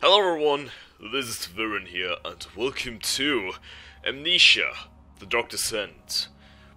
Hello everyone, this is Viren here, and welcome to Amnesia, The Dark Descent.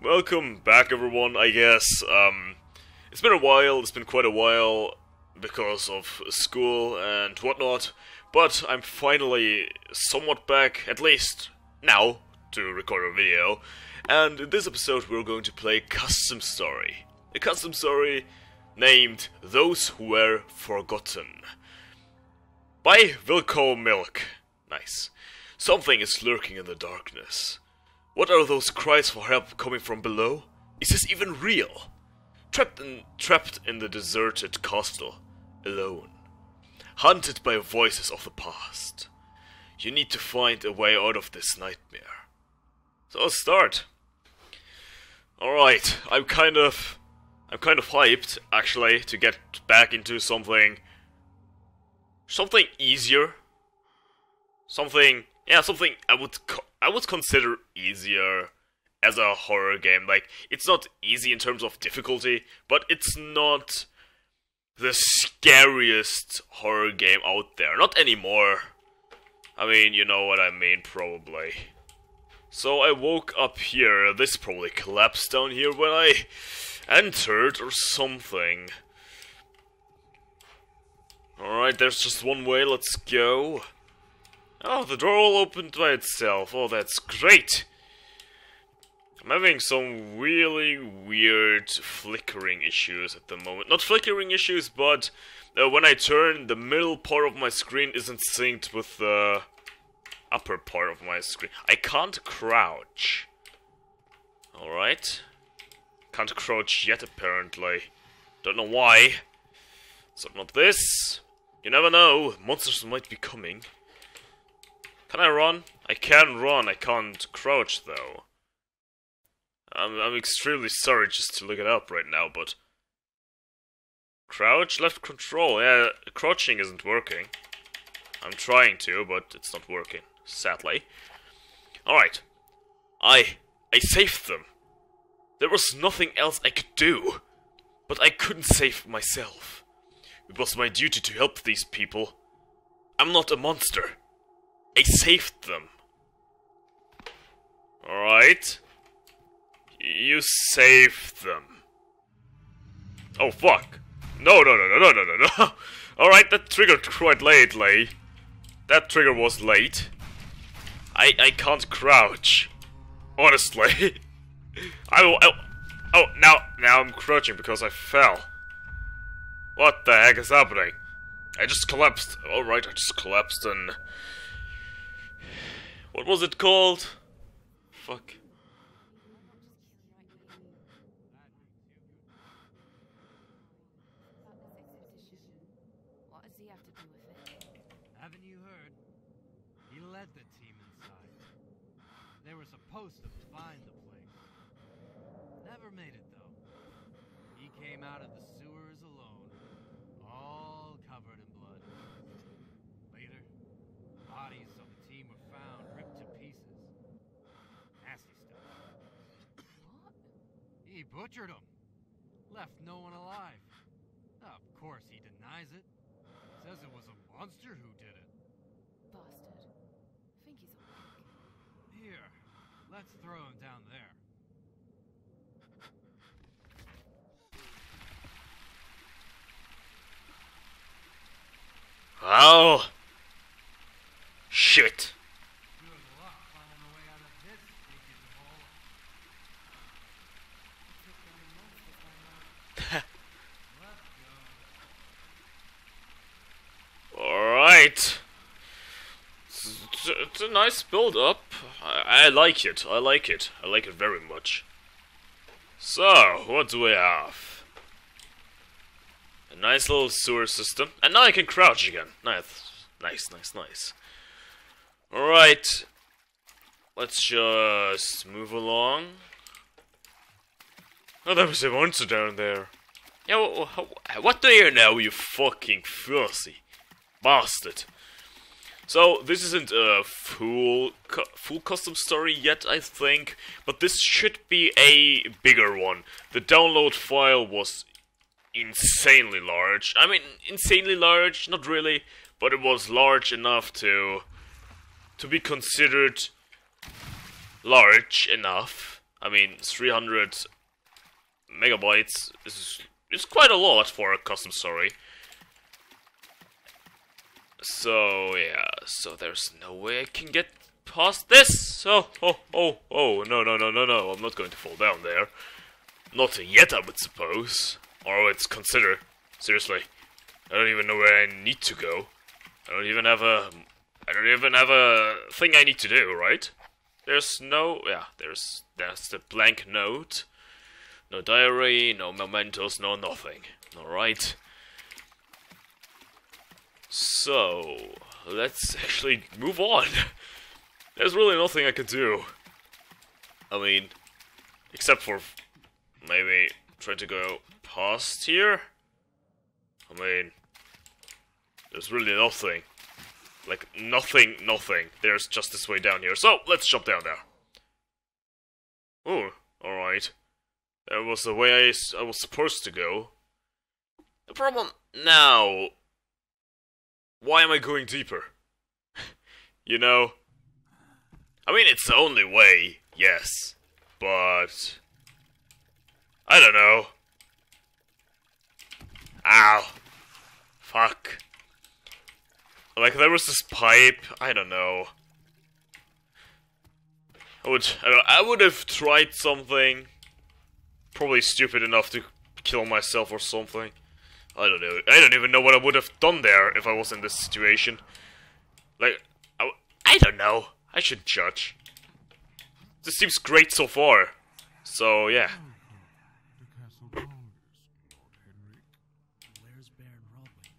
Welcome back everyone, I guess. Um, it's been a while, it's been quite a while, because of school and whatnot, but I'm finally somewhat back, at least now, to record a video. And in this episode we're going to play Custom Story. A custom story named Those Who Were Forgotten. By Wilco Milk. Nice. Something is lurking in the darkness. What are those cries for help coming from below? Is this even real? Trapped in, trapped in the deserted castle, alone. Hunted by voices of the past. You need to find a way out of this nightmare. So start. Alright, I'm kind of I'm kind of hyped actually to get back into something something easier. Something yeah, something I would I would consider easier as a horror game. Like it's not easy in terms of difficulty, but it's not the scariest horror game out there. Not anymore. I mean, you know what I mean probably. So I woke up here. This probably collapsed down here when I entered or something. Alright, there's just one way, let's go. Oh, the door all opened by itself. Oh, that's great. I'm having some really weird flickering issues at the moment. Not flickering issues, but uh, when I turn, the middle part of my screen isn't synced with the upper part of my screen. I can't crouch. Alright. Can't crouch yet, apparently. Don't know why. So not this. You never know. Monsters might be coming. Can I run? I can run. I can't crouch, though. I'm, I'm extremely sorry just to look it up right now, but... Crouch? Left control. Yeah, crouching isn't working. I'm trying to, but it's not working, sadly. Alright. I... I saved them. There was nothing else I could do. But I couldn't save myself. It was my duty to help these people. I'm not a monster. I saved them. Alright. You saved them. Oh fuck. No, no, no, no, no, no, no. Alright, that triggered quite lately. That trigger was late. I I can't crouch. Honestly. I will. Oh, oh, now now I'm crouching because I fell. What the heck is happening? I just collapsed. All right, I just collapsed and what was it called? Fuck. What does he have to do with it? Haven't you heard? He led the team inside. They were supposed to find the place. Never made it though. He came out of the sewers alone, all covered in blood. Later, bodies of the team were found ripped to pieces. Nasty stuff. What? He butchered them. Left no one alive. Of course he denies it. Says it was a monster who did it. Bastard. Think he's awake. Here, let's throw him down there. Oh. Shit. Good luck finding a way out of this stinking hole. Let's go. Alright. It's, a nice build up. I, I like it. I like it. I like it very much. So, what do we have? A nice little sewer system. And now I can crouch again. Nice. Nice, nice, nice. Alright. Let's just move along. Oh, there was a monster down there. Yeah, wha- wha- what do you know, you fucking filthy bastard? So this isn't a full cu- full custom story yet, I think, but this should be a bigger one. The download file was insanely large. I mean, insanely large, not really, but it was large enough to to be considered large enough. I mean, 300 megabytes is is quite a lot for a custom story. So yeah, so there's no way I can get past this. Oh, oh, oh, oh, no, no, no, no, no! I'm not going to fall down there. Not yet, I would suppose. Or it's consider. Seriously, I don't even know where I need to go. I don't even have a. I don't even have a thing I need to do, right? There's no. Yeah, there's. There's the blank note. No diary, no mementos, no nothing. Alright. So, let's actually move on. There's really nothing I can do. I mean, except for maybe try to go past here. I mean, there's really nothing. Like, nothing, nothing. There's just this way down here. So, let's jump down there. Oh, alright. That was the way I, I was supposed to go. The problem now... Why am I going deeper? you know? I mean, it's the only way, yes. But... I don't know. Ow. Fuck. Like, there was this pipe, I don't know. I would, I, I would have tried something. Probably stupid enough to kill myself or something. I don't know. I don't even know what I would have done there if I was in this situation. Like, I, I don't know. I should judge. This seems great so far. So, yeah. The castle calls, Lord Where's Baron Rodway?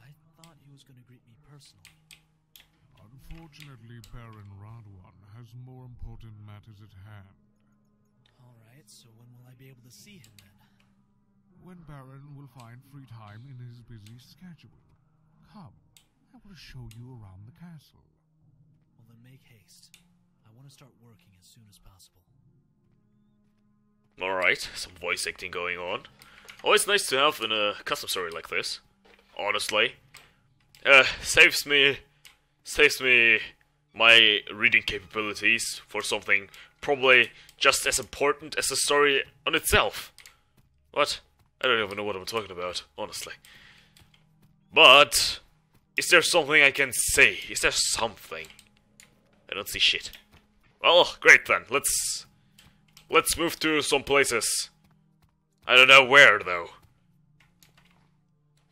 I thought he was going to greet me personally. Unfortunately, Baron Radwan has more important matters at hand. Alright, so when will I be able to see him then? When Baron will find free time in his busy schedule. Come, I will show you around the castle. Well, then make haste. I want to start working as soon as possible. Alright, some voice acting going on. Always nice to have in a custom story like this. Honestly. Uh, saves me... Saves me my reading capabilities for something probably just as important as the story on itself. What? I don't even know what I'm talking about, honestly. But... Is there something I can say? Is there something? I don't see shit. Well, great then. Let's Let's move to some places. I don't know where, though.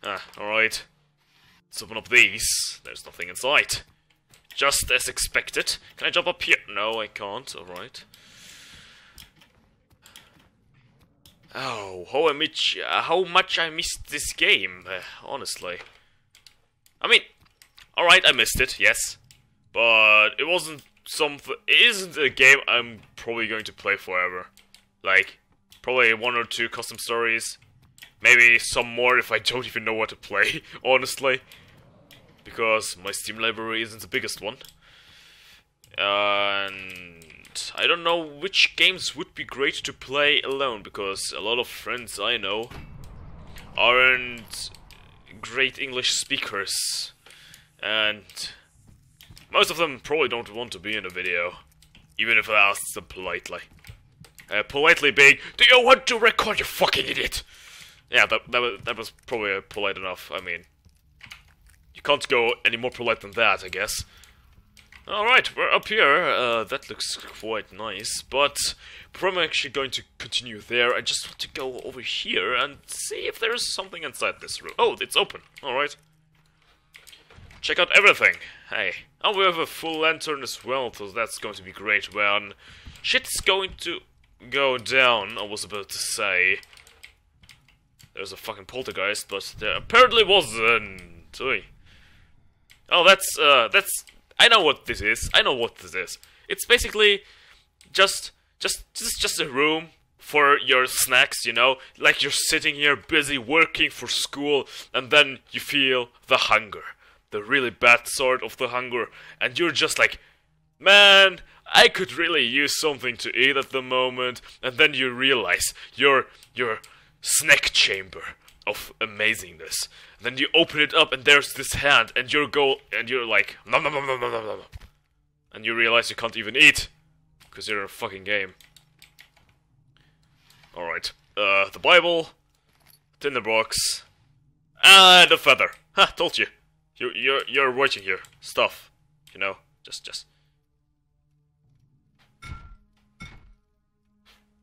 Ah, alright. Let's open up these. There's nothing inside. Just as expected. Can I jump up here? No, I can't. Alright. Oh, how, much, uh, how much I missed this game, uh, honestly. I mean, alright, I missed it, yes. But it wasn't something. It isn't a game I'm probably going to play forever. Like, probably one or two custom stories. Maybe some more if I don't even know what to play, honestly. Because my Steam library isn't the biggest one. And I don't know which games would be great to play alone because a lot of friends I know aren't great English speakers. And most of them probably don't want to be in a video, even if I ask them politely. Uh, politely being, do you want to record, you fucking idiot? Yeah, that, that, was, that was probably polite enough, I mean. You can't go any more polite than that, I guess. Alright, we're up here, uh, that looks quite nice, but I'm actually going to continue there, I just want to go over here and see if there's something inside this room. Oh, it's open, alright. Check out everything. Hey. And we have a full lantern as well, so that's going to be great when shit's going to go down, I was about to say. There's a fucking poltergeist, but there apparently wasn't. Oh, that's, uh, that's... I know what this is. I know what this is. It's basically just, just, just, just a room for your snacks, you know? Like you're sitting here busy working for school, and then you feel the hunger the really bad sort of the hunger, and you're just like, man, I could really use something to eat at the moment, and then you realize your your snack chamber of amazingness. And then you open it up and there's this hand and you're go and you're like nom nom nom nom nom nom. And you realize you can't even eat because you're in a fucking game. All right. Uh, the Bible, tinderbox, and a feather. Ha! Told you. You you're you're watching here stuff. You know, just just.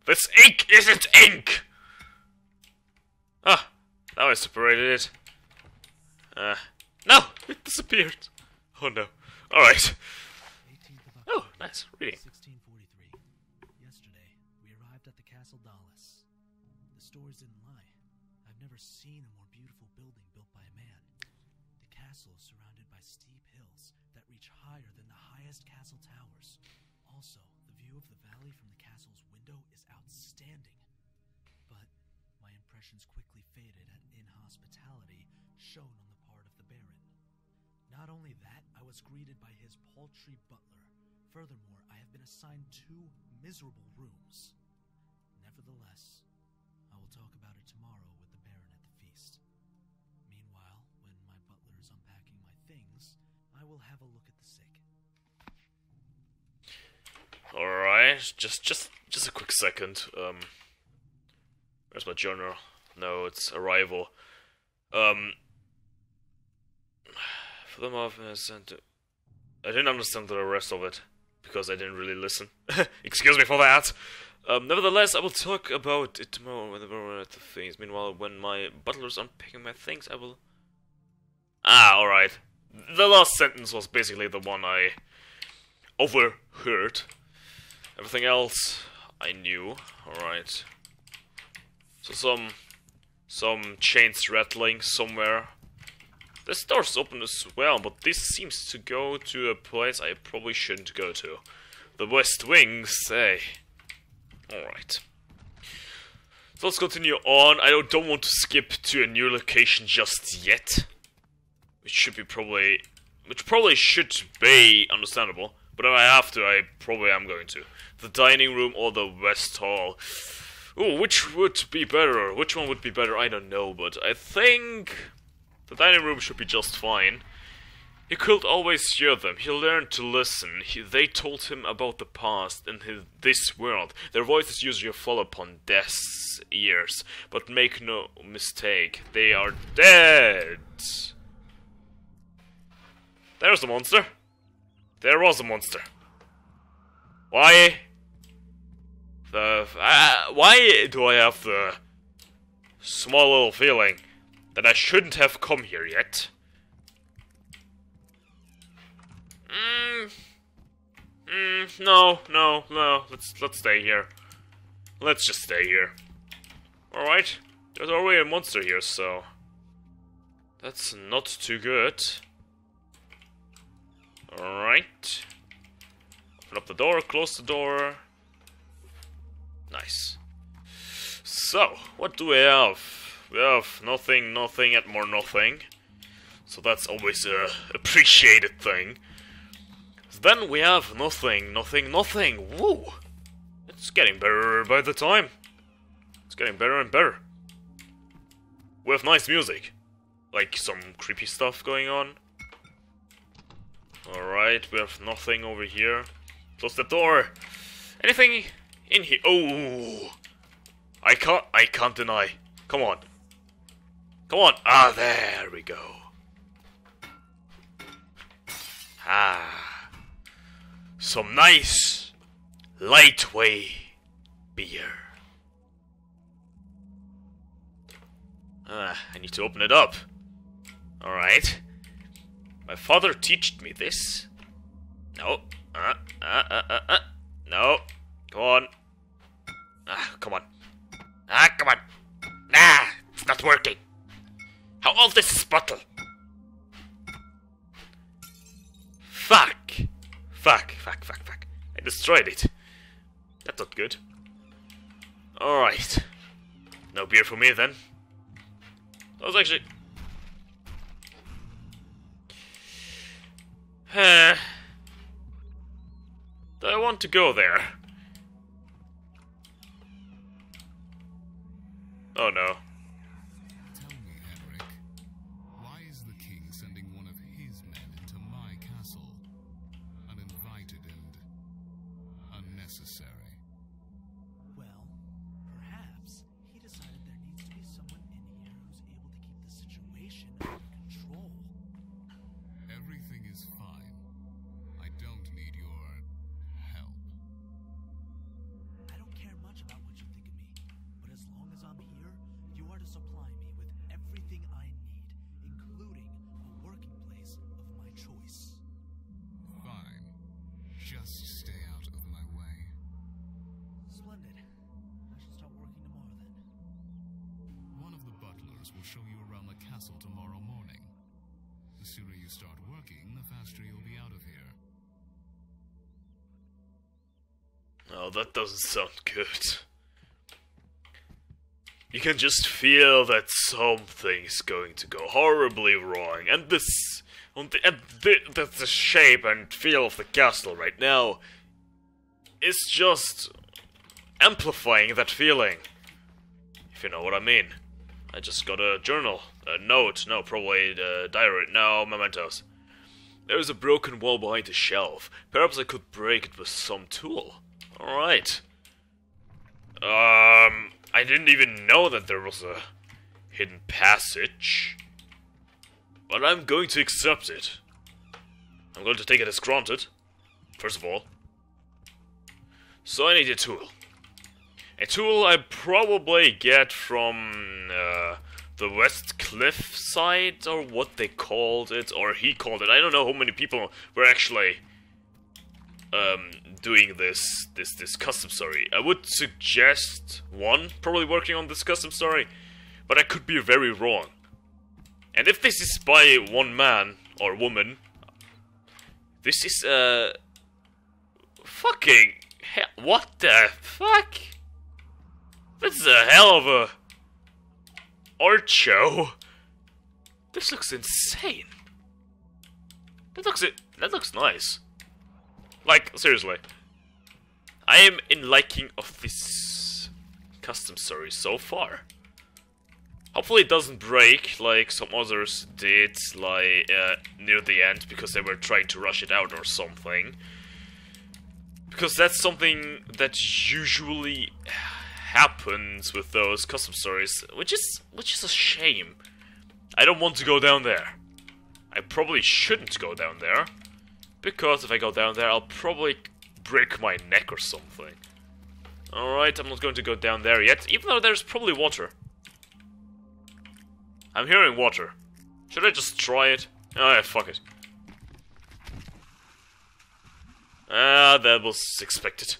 This ink isn't ink. Ah, now I separated it. Uh, no, it disappeared. Oh no. All right. Oh, nice reading. 1643. Yesterday, we arrived at the Castle Dallas. The stories didn't lie. I've never seen a more beautiful building built by a man. The castle is surrounded by steep hills that reach higher than the highest castle towers. Also, the view of the valley from the castle's window is outstanding. Was greeted by his paltry butler. Furthermore, I have been assigned two miserable rooms. Nevertheless, I will talk about it tomorrow with the Baron at the feast. Meanwhile, when my butler is unpacking my things, I will have a look at the sick. All right. Just just just a quick second. Um, where's my journal? No, it's arrival. Um, for the muffin sent. to- I didn't understand the rest of it because I didn't really listen. Excuse me for that. Um, nevertheless, I will talk about it tomorrow when we're at the things. Meanwhile, when my butler's unpacking my things, I will. Ah, all right. The last sentence was basically the one I overheard. Everything else I knew. Alright. So some some chains rattling somewhere. This door's open as well, but this seems to go to a place I probably shouldn't go to. The West Wing, say. Eh? Alright. So let's continue on. I don't want to skip to a new location just yet. Which should be probably which probably should be understandable, but if I have to, I probably am going to. The dining room or the West Hall. Ooh, which would be better? Which one would be better? I don't know, but I think the dining room should be just fine. He could always hear them. He learned to listen. He, they told him about the past and his, this world. Their voices usually fall upon death's ears, but make no mistake, they are dead. There's the monster. There was a monster. Why? The uh, why do I have the small little feeling that I shouldn't have come here yet? Mm, mm, no, no, no. Let's let's stay here. Let's just stay here. All right. There's already a monster here, so that's not too good. Alright. Open up the door, close the door. Nice. So, what do we have? We have nothing, nothing, and more nothing. So that's always a appreciated thing. Then we have nothing, nothing, nothing. Woo! It's getting better by the time. It's getting better and better. We have nice music. Like some creepy stuff going on. Alright, we have nothing over here. Close the door. Anything in here? Oh, I can't. I can't deny. Come on. Come on. Ah, there we go. Ah, some nice lightweight beer. Ah, I need to open it up. All right. My father taught me this. No. Uh, uh, uh, uh, uh. No. Come on. Ah, come on. Ah, come on. Nah, it's not working. How old is this bottle? Fuck. Fuck, fuck, fuck, fuck. I destroyed it. That's not good. Alright. No beer for me then. That was actually Uh, do I want to go there? Oh no. Butlers will show you around the castle tomorrow morning. The sooner you start working, the faster you'll be out of here. Oh, that doesn't sound good. You can just feel that something's going to go horribly wrong, and this, and the, and the, the, the shape and feel of the castle right now is just amplifying that feeling. If you know what I mean. I just got a journal, a note, no, probably a diary, no, mementos. There's a broken wall behind the shelf. Perhaps I could break it with some tool. Alright. Um, I didn't even know that there was a hidden passage. But I'm going to accept it. I'm going to take it as granted, first of all. So I need a tool. A tool I probably get from the West Cliff side, or what they called it, or he called it. I don't know how many people were actually um, doing this this this custom story. I would suggest one probably working on this custom story, but I could be very wrong. And if this is by one man or woman, this is uh fucking he- what the fuck? This is a hell of a art show. This looks insane. That looks it. That looks nice. Like seriously, I am in liking of this custom story so far. Hopefully it doesn't break like some others did, like uh, near the end because they were trying to rush it out or something. Because that's something that usually happens with those custom stories, which is which is a shame. I don't want to go down there. I probably shouldn't go down there. Because if I go down there, I'll probably break my neck or something. Alright, I'm not going to go down there yet, even though there's probably water. I'm hearing water. Should I just try it? Oh, yeah, fuck it. Ah, that was expected.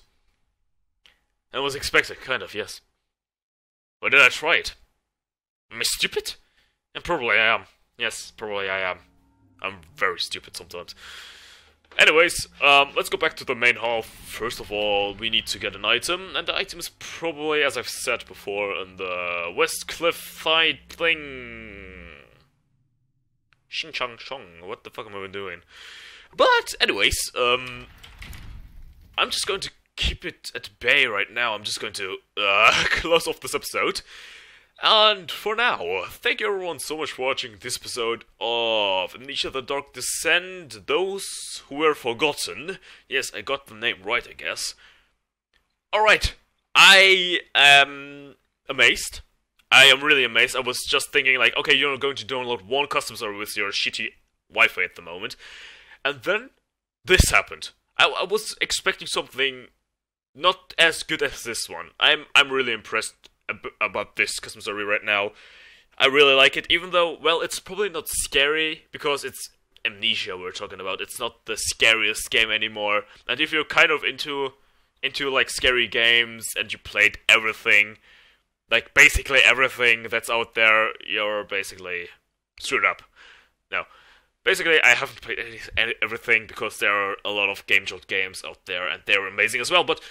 That was expected, kind of, yes. Why did I try it? Am I stupid? And probably I am. Yes, probably I am. I'm very stupid sometimes. Anyways, um, let's go back to the main hall. First of all, we need to get an item, and the item is probably, as I've said before, in the West Cliff side thing. Shing chong chong. What the fuck am I doing? But, anyways, um, I'm just going to keep it at bay right now. I'm just going to uh, close off this episode. And for now, thank you everyone so much for watching this episode of Amnesia the Dark Descent. Those who were forgotten. Yes, I got the name right, I guess. Alright, I am amazed. I am really amazed. I was just thinking, like, okay, you're going to download one custom server with your shitty Wi Fi at the moment. And then this happened. I, I was expecting something not as good as this one. I'm I'm really impressed ab- about this custom story right now. I really like it, even though well, it's probably not scary because it's amnesia we're talking about. It's not the scariest game anymore. And if you're kind of into into like scary games and you played everything, like basically everything that's out there, you're basically screwed up. Now, basically, I haven't played any, any, everything because there are a lot of Game Jolt games out there, and they're amazing as well. But,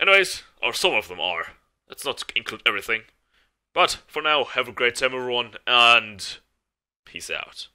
anyways, or some of them are. Let's not include everything. But for now, have a great time, everyone, and peace out.